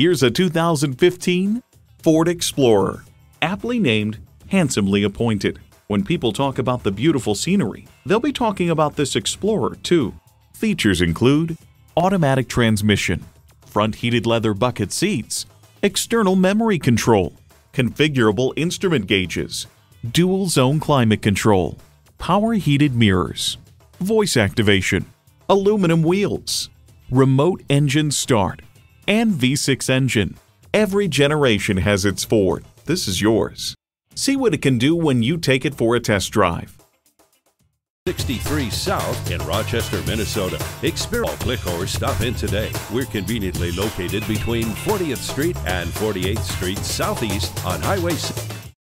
Here's a 2015 Ford Explorer. Aptly named, handsomely appointed. When people talk about the beautiful scenery, they'll be talking about this Explorer too. Features include automatic transmission, front heated leather bucket seats, external memory control, configurable instrument gauges, dual zone climate control, power heated mirrors, voice activation, aluminum wheels, remote engine start, and V6 engine. Every generation has its Ford. This is yours. See what it can do when you take it for a test drive. 63 South in Rochester, Minnesota. Experience, click or stop in today. We're conveniently located between 40th Street and 48th Street Southeast on Highway 6.